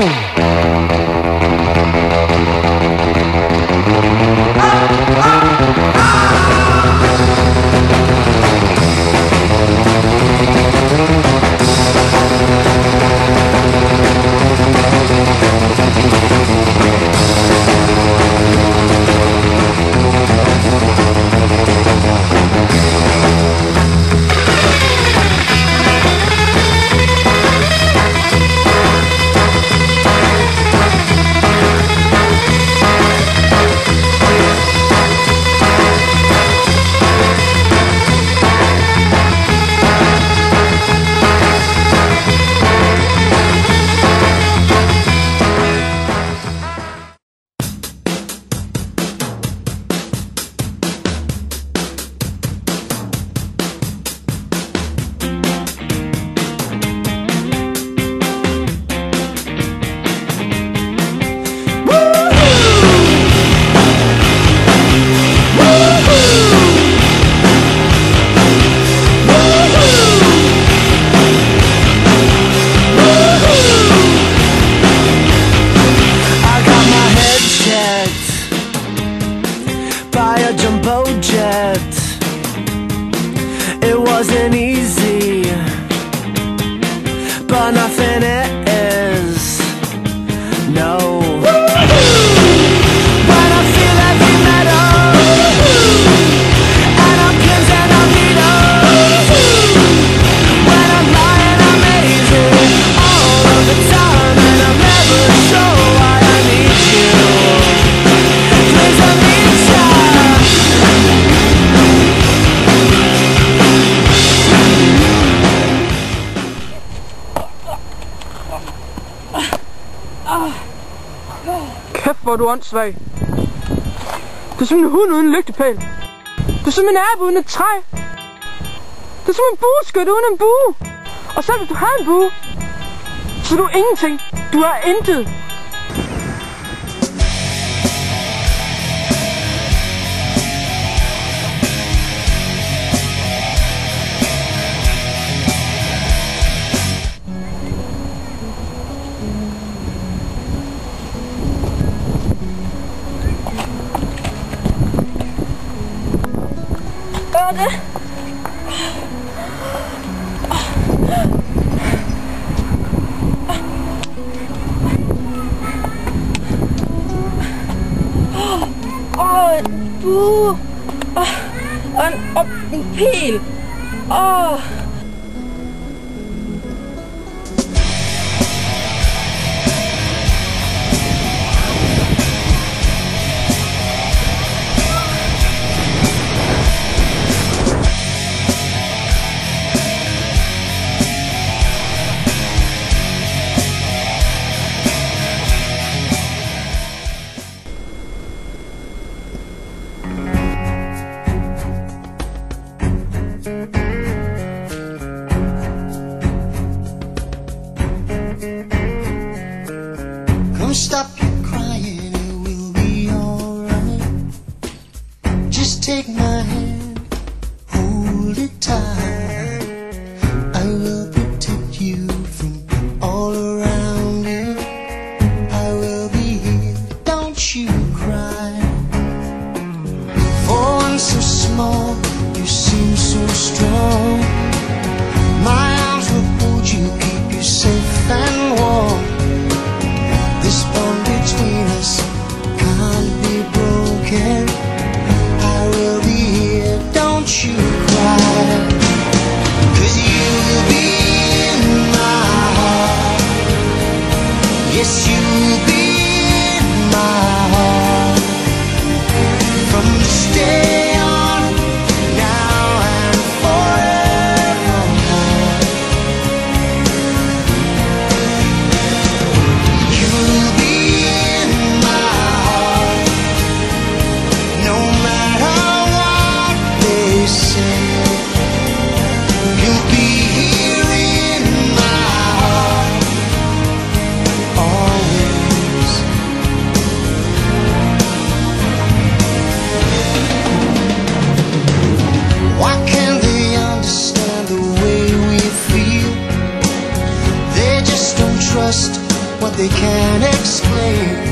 Boom. Wasn't easy, but nothing is. Hvor du er du åndssvag. Du er som en hund uden en lygtepæl. Du er som en ærbe uden et træ. Du er som en bueskyt uden en bue. Og selv hvis du har en bue, så er du ingenting. Du er intet. Åh, en bue. Åh, en. I will protect you from all around you. I will be here, don't you cry. For one so small, you seem so strong. My arms will hold you, keep you safe explain